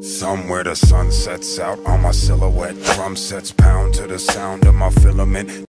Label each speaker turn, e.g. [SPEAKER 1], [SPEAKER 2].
[SPEAKER 1] Somewhere the sun sets out on my silhouette. Drum sets pound to the sound of my filament.